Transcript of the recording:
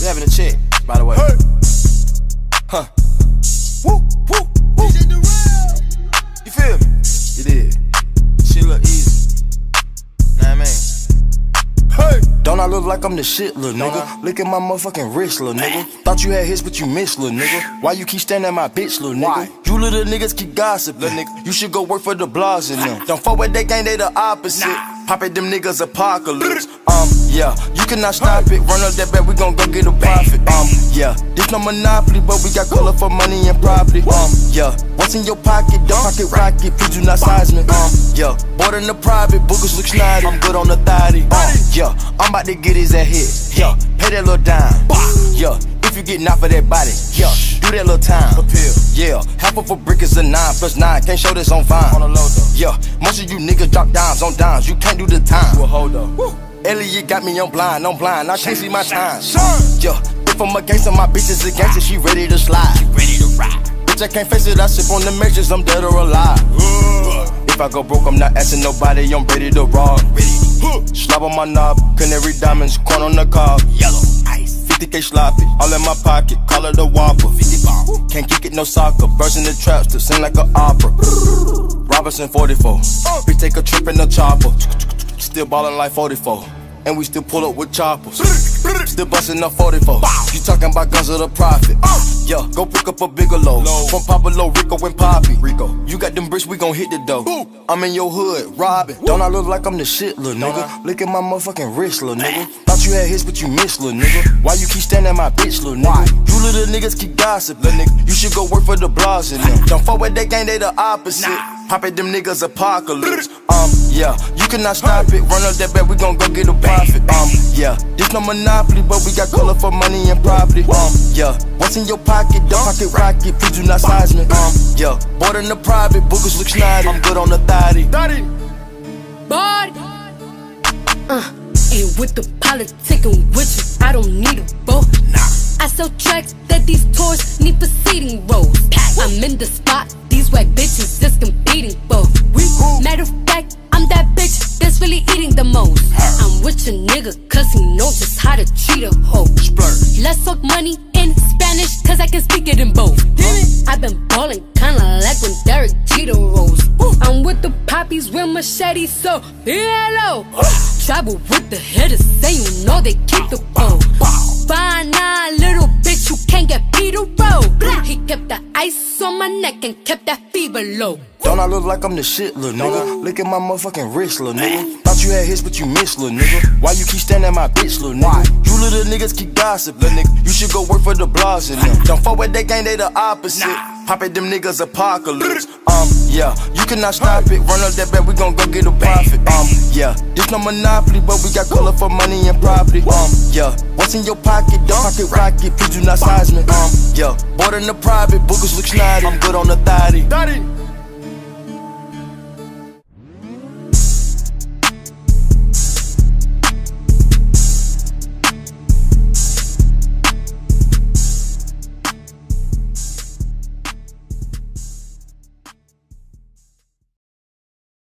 We having a check, by the way. Hey. Huh. Woo, woo, woo. You feel me? You did. Shit look easy. Nah, man. Hey. Don't I look like I'm the shit, little nigga? Uh-huh. Look at my motherfucking wrist, little nigga. Thought you had hits, but you missed, little nigga. Why you keep standing at my bitch, little nigga? Why? You little niggas keep gossiping. Little nigga. You should go work for the blogs and them. Don't fuck with that gang, they the opposite. Pop at them niggas apocalypse. Um, yeah, you cannot stop it. Run up that bet, we gon' go get a profit. Um, yeah, this no monopoly, but we got color for money and property. Um, yeah, what's in your pocket? The pocket rocket, please do not size me. Um, yeah, bought in the private, boogers look snotty. I'm good on the thotty. Um, yeah, I'm about to get his that hit. Yeah, pay that little dime. Yeah, you get knocked for that body. Yeah, do that little time. Appeal. Yeah, half of a brick is a nine plus nine. Can't show this on fine. On the low though. Yeah, most of you niggas drop dimes on dimes. You can't do the time. You a hold up. Elliot got me on blind, on blind. I can't see my time. Yeah, if I'm a gangster, my bitch is a gangster. She ready to slide. Ready to ride. Bitch, I can't face it. I sip on the measures. I'm dead or alive. If I go broke, I'm not asking nobody. I'm ready to rob. Slap on my knob, canary diamonds, corn on the cob. 50k sloppy, all in my pocket, call it a whopper. 50 ball. Can't kick it, no soccer. Bursting the traps to sing like an opera. Robinson 44. Bitch, take a trip in the chopper. Still ballin' like 44. And we still pull up with choppers. Still bustin' up 44. You talking about guns of the profit. Yeah, go pick up a bigger load. From Papa Low, Rico and Poppy. Rico. You got them bricks, we gon' hit the dough. I'm in your hood, robbing. Don't I look like I'm the shit, little nigga? Look at my motherfucking wrist, little nigga. Thought you had hits, but you missed, little nigga. Why you keep standing at my bitch, little nigga? You little niggas keep gossiping, nigga. You should go work for the blogs and them. Don't fuck with that gang, they the opposite. Pop at them niggas apocalypse. Um, yeah, you cannot stop it. Run up that bet, we gon' go get a profit. Um, yeah, this no monopoly, but we got color for money and property. Um, yeah, what's in your pocket? The pocket rocket, please do not size me. Um, yeah, bought in the private, boogers look snotty. I'm good on the thotty. Daddy. Body. Uh, and with the politicking with you, I don't need a vote. I sell tracks that these tours need proceeding roles. I'm in the spot, these white bitches just competing for. A hoe. Let's talk money in Spanish, cause I can speak it in both. I've been ballin' kinda like when Derek Jeter rolls. I'm with the poppies with machetes, so hello. Travel with the hitters, they you know they keep the ice on my neck and kept that fever low. Don't I look like I'm the shit, little nigga? Look at my motherfucking wrist, little nigga. Thought you had hits, but you missed, little nigga. Why you keep standing at my bitch, little nigga? You little niggas keep gossiping, little nigga. You should go work for the blogs and them. Don't fuck with that gang, they the opposite. Pop at them niggas apocalypse. Um, yeah, you cannot stop it. Run up that bet, we gon' go get a profit. Um, yeah, this no monopoly, but we got color for money and property. Um, yeah, what's in your pocket? The pocket rocket, please do not size me. Um, yeah, bought in the private, boogers look snotty. I'm good on the thotty.